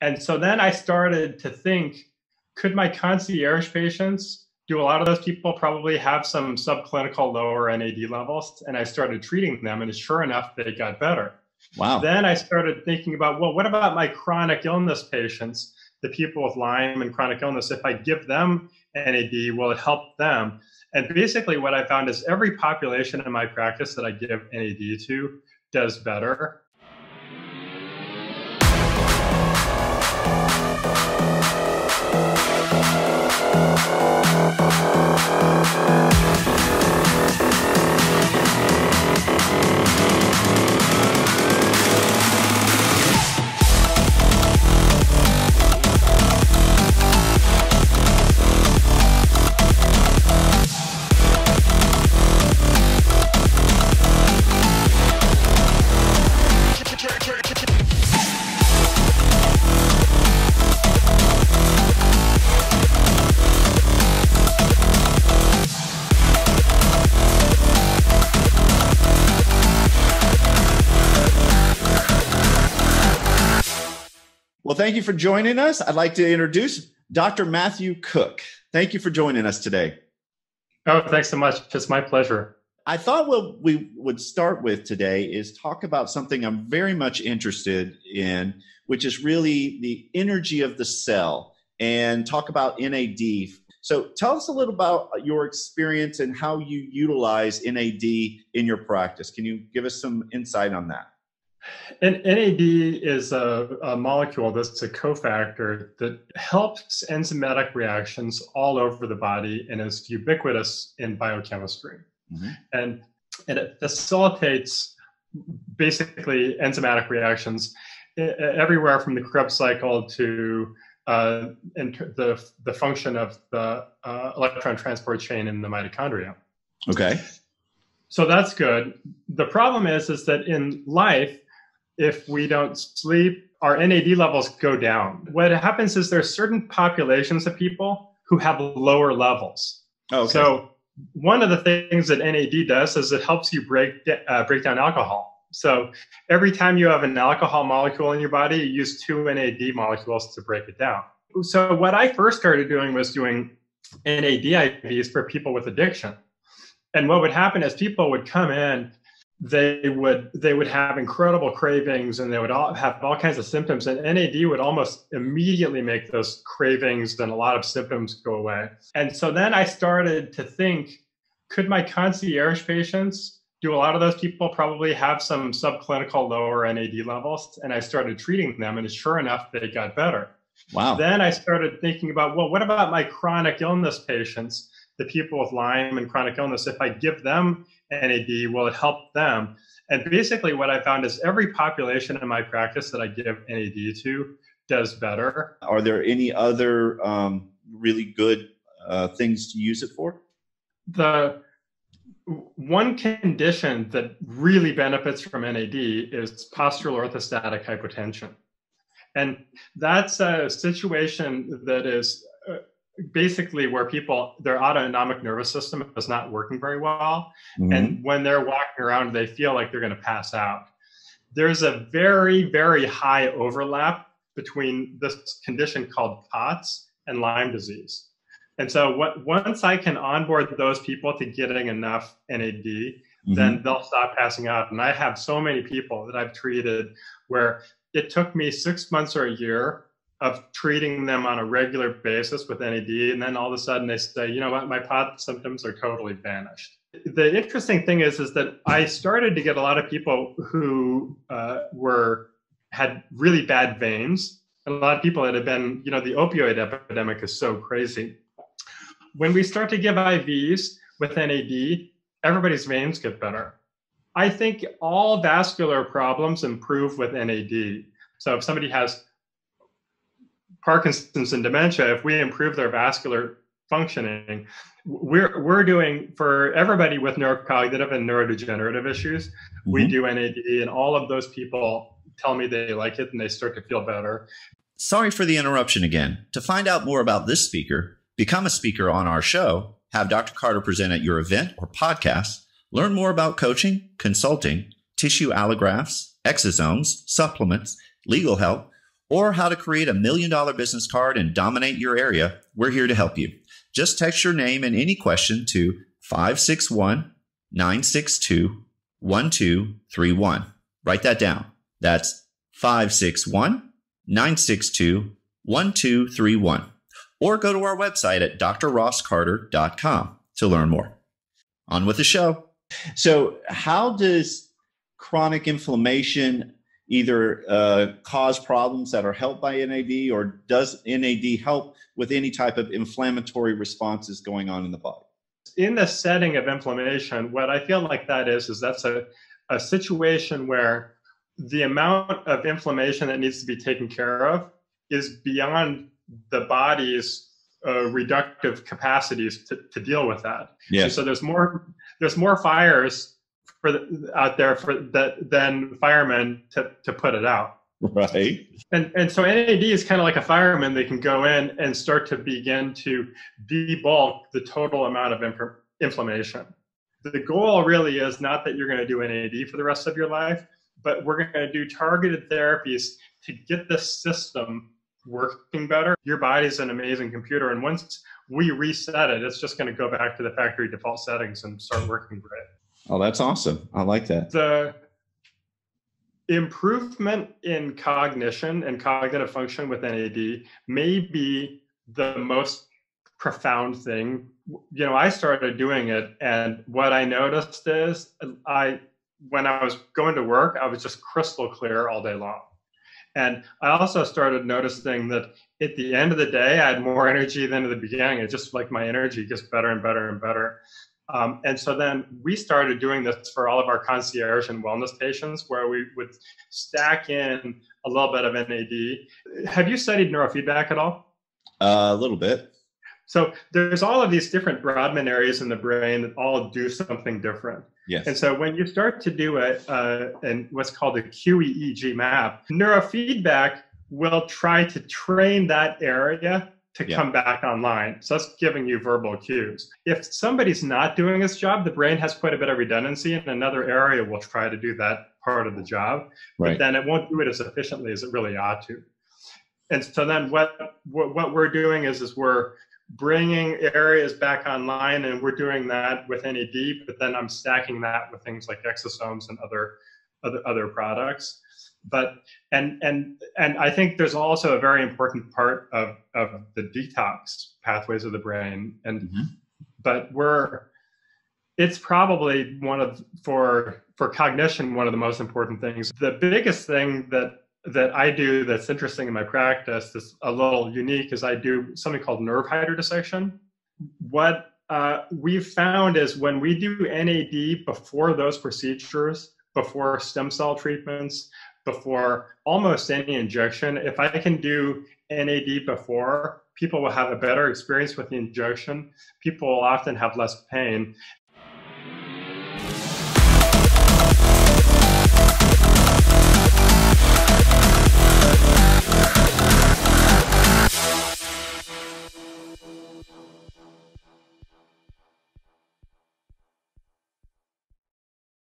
And so then I started to think could my concierge patients, do a lot of those people probably have some subclinical lower NAD levels? And I started treating them, and sure enough, they got better. Wow. Then I started thinking about, well, what about my chronic illness patients, the people with Lyme and chronic illness? If I give them NAD, will it help them? And basically, what I found is every population in my practice that I give NAD to does better. Well, thank you for joining us. I'd like to introduce Dr. Matthew Cook. Thank you for joining us today. Oh, thanks so much. It's my pleasure. I thought what we would start with today is talk about something I'm very much interested in, which is really the energy of the cell and talk about NAD. So tell us a little about your experience and how you utilize NAD in your practice. Can you give us some insight on that? And NAD is a, a, molecule that's a cofactor that helps enzymatic reactions all over the body and is ubiquitous in biochemistry. Mm-hmm. And, and it facilitates basically enzymatic reactions everywhere from the Krebs cycle to uh, the, the function of the uh, electron transport chain in the mitochondria. Okay. So that's good. The problem is, is that in life, if we don't sleep, our NAD levels go down. What happens is there's certain populations of people who have lower levels. Oh, okay. So one of the things that NAD does is it helps you break uh, break down alcohol. So every time you have an alcohol molecule in your body, you use two NAD molecules to break it down. So what I first started doing was doing NAD IVs for people with addiction. And what would happen is people would come in they would they would have incredible cravings and they would all have all kinds of symptoms and NAD would almost immediately make those cravings and a lot of symptoms go away. And so then I started to think could my concierge patients do a lot of those people probably have some subclinical lower NAD levels and I started treating them and sure enough they got better. Wow. Then I started thinking about well what about my chronic illness patients the people with Lyme and chronic illness if I give them NAD, will it help them? And basically, what I found is every population in my practice that I give NAD to does better. Are there any other um, really good uh, things to use it for? The one condition that really benefits from NAD is postural orthostatic hypotension. And that's a situation that is basically where people their autonomic nervous system is not working very well mm-hmm. and when they're walking around they feel like they're going to pass out there's a very very high overlap between this condition called POTS and Lyme disease and so what once I can onboard those people to getting enough NAD mm-hmm. then they'll stop passing out and I have so many people that I've treated where it took me 6 months or a year of treating them on a regular basis with NAD, and then all of a sudden they say, you know what, my POT symptoms are totally vanished. The interesting thing is, is that I started to get a lot of people who uh, were had really bad veins, and a lot of people that have been, you know, the opioid epidemic is so crazy. When we start to give IVs with NAD, everybody's veins get better. I think all vascular problems improve with NAD. So if somebody has Parkinson's and dementia, if we improve their vascular functioning, we're we're doing for everybody with neurocognitive and neurodegenerative issues, mm-hmm. we do NAD, and all of those people tell me they like it and they start to feel better. Sorry for the interruption again. To find out more about this speaker, become a speaker on our show, have Dr. Carter present at your event or podcast, learn more about coaching, consulting, tissue allografts, exosomes, supplements, legal help or how to create a million dollar business card and dominate your area, we're here to help you. Just text your name and any question to 561 962 1231. Write that down. That's 561 962 1231. Or go to our website at drrosscarter.com to learn more. On with the show. So, how does chronic inflammation either uh, cause problems that are helped by NAD, or does NAD help with any type of inflammatory responses going on in the body? In the setting of inflammation, what I feel like that is, is that's a, a situation where the amount of inflammation that needs to be taken care of is beyond the body's uh, reductive capacities to, to deal with that. Yes. So, so there's more there's more fires for the, out there for that than firemen to, to put it out. Right. And and so NAD is kind of like a fireman. They can go in and start to begin to debulk the total amount of imp- inflammation. The goal really is not that you're going to do NAD for the rest of your life, but we're going to do targeted therapies to get the system working better. Your body's an amazing computer, and once we reset it, it's just going to go back to the factory default settings and start working great. Oh, that's awesome. I like that. The improvement in cognition and cognitive function with NAD may be the most profound thing. You know, I started doing it, and what I noticed is I, when I was going to work, I was just crystal clear all day long. And I also started noticing that at the end of the day, I had more energy than at the beginning. It just like my energy gets better and better and better. Um, and so then we started doing this for all of our concierge and wellness patients, where we would stack in a little bit of NAD. Have you studied neurofeedback at all? Uh, a little bit. So there's all of these different Brodmann areas in the brain that all do something different. Yes. And so when you start to do it, uh, and what's called a QEEG map, neurofeedback will try to train that area to yeah. come back online. So that's giving you verbal cues. If somebody's not doing this job, the brain has quite a bit of redundancy, and another area will try to do that part of the job, right. but then it won't do it as efficiently as it really ought to. And so then what what, what we're doing is is we're bringing areas back online, and we're doing that with NAD, but then I'm stacking that with things like exosomes and other other other products but and and and I think there's also a very important part of of the detox pathways of the brain, and mm-hmm. but we're it's probably one of for for cognition one of the most important things. The biggest thing that that I do that's interesting in my practice, that's a little unique, is I do something called nerve hydrodissection. What uh, we've found is when we do NAD before those procedures, before stem cell treatments, before almost any injection. If I can do NAD before, people will have a better experience with the injection. People will often have less pain.